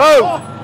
oh